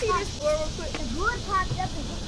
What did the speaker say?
see this floor real quick? The wood popped up and hit